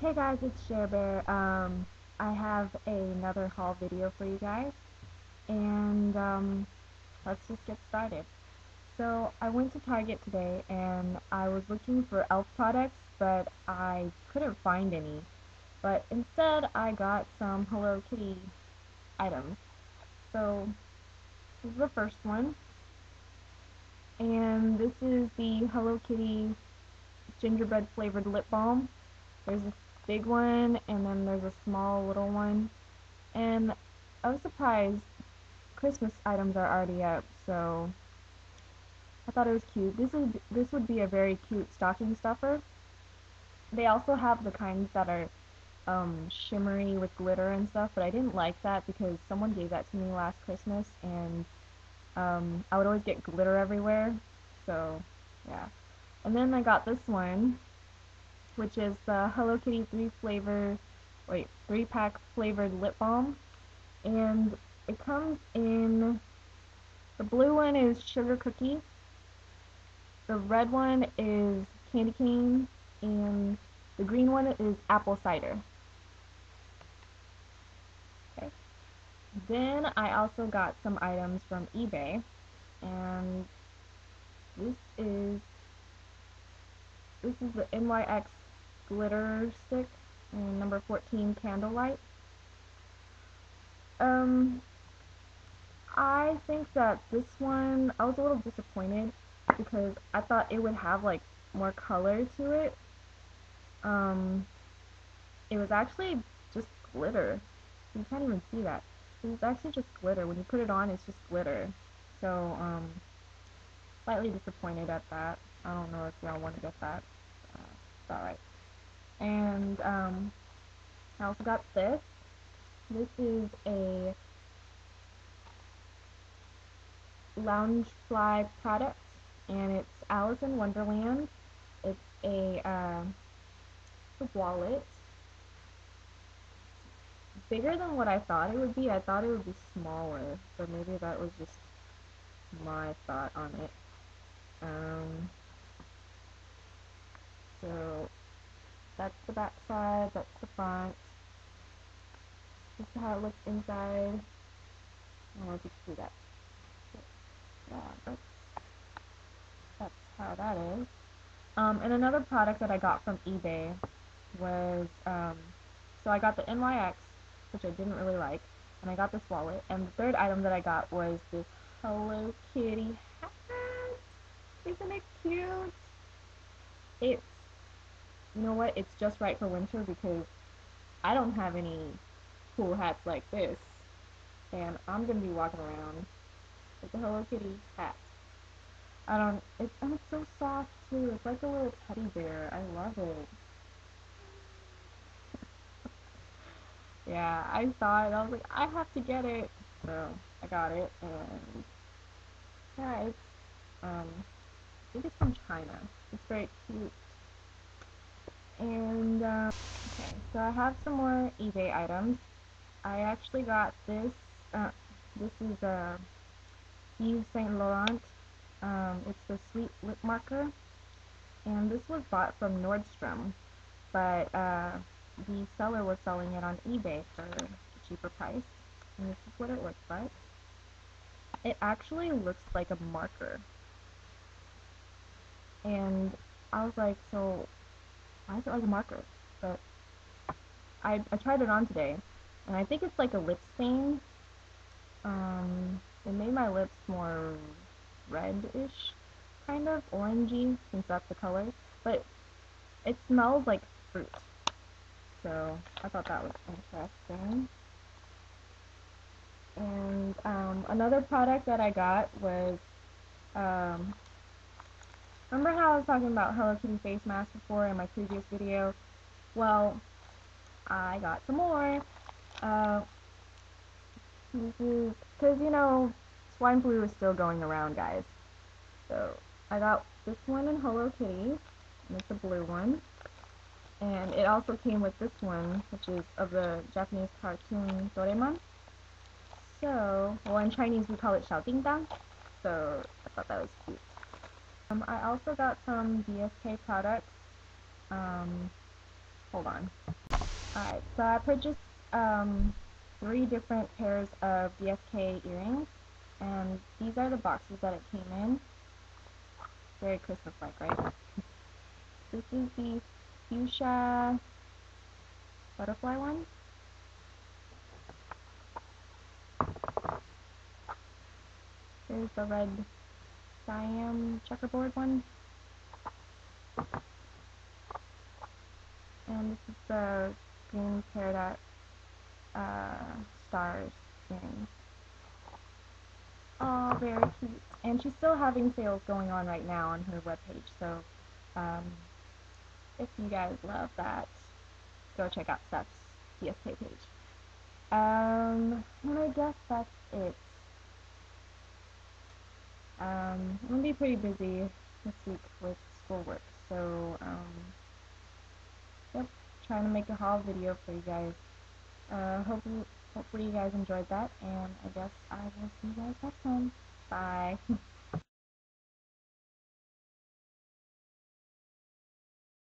Hey guys, it's Sherr Bear. Um, I have another haul video for you guys, and um, let's just get started. So I went to Target today, and I was looking for e.l.f. products, but I couldn't find any. But instead, I got some Hello Kitty items. So this is the first one, and this is the Hello Kitty gingerbread flavored lip balm. There's a big one, and then there's a small little one. And I was surprised Christmas items are already up, so I thought it was cute. This is this would be a very cute stocking stuffer. They also have the kinds that are um, shimmery with glitter and stuff, but I didn't like that because someone gave that to me last Christmas, and um, I would always get glitter everywhere. So yeah. And then I got this one, which is the Hello Kitty 3 flavor, wait, 3 pack flavored lip balm. And it comes in, the blue one is sugar cookie, the red one is candy cane, and the green one is apple cider. Okay. Then I also got some items from eBay, and this is this is the NYX glitter stick and number 14 candlelight. Um, I think that this one, I was a little disappointed because I thought it would have like more color to it. Um, it was actually just glitter. You can't even see that. It's actually just glitter. When you put it on, it's just glitter. So, um, slightly disappointed at that. I don't know if y'all want to get that. Uh, it's alright. And um, I also got this. This is a Loungefly product, and it's Alice in Wonderland. It's a, uh, wallet. Bigger than what I thought it would be. I thought it would be smaller, but maybe that was just my thought on it. Um, so that's the back side, that's the front. This is how it looks inside. I don't know if you can see that. yeah, that's, that's how that is. Um, and another product that I got from eBay was, um, so I got the NYX, which I didn't really like, and I got this wallet, and the third item that I got was this Hello Kitty hat. Isn't it cute? It's you know what, it's just right for winter because I don't have any cool hats like this. And I'm gonna be walking around with the Hello Kitty hat. I don't, it's, and it's so soft too. It's like a little teddy bear. I love it. yeah, I saw it. I was like, I have to get it. So I got it, and yeah, it's um, I think it's from China. It's very cute. And, um, okay, so I have some more eBay items. I actually got this, uh, this is a uh, Yves Saint Laurent. Um, it's the Sweet Lip Marker. And this was bought from Nordstrom, but, uh, the seller was selling it on eBay for a cheaper price. And this is what it looks like. It actually looks like a marker. And I was like, so why is it like a marker? But I, I tried it on today, and I think it's like a lip stain. Um, it made my lips more reddish, kind of, orangey, since that's the color. But it smells like fruit. So I thought that was interesting. And um, another product that I got was um, Remember how I was talking about Hello Kitty face masks before in my previous video? Well, I got some more. Uh, because, you know, swine flu is still going around, guys. So, I got this one in Hello Kitty, and it's a blue one. And it also came with this one, which is of the Japanese cartoon Doraemon. So, well, in Chinese we call it Xiaodingdang. So, I thought that was cute. Um, I also got some DSK products. Um, hold on. Alright, so I purchased um, three different pairs of DSK earrings, and these are the boxes that it came in. Very Christmas-like, right? This is the fuchsia butterfly one. There's the red Siam checkerboard one. And this is the green peridot uh, stars earrings. Oh, very cute. And she's still having sales going on right now on her webpage, so um, if you guys love that, go check out Steph's DSK page. Um, and I guess that's it. Um, I'm gonna be pretty busy this week with schoolwork, so um, yep, trying to make a haul video for you guys. Uh, hopefully, hopefully you guys enjoyed that, and I guess I will see you guys next time. Bye.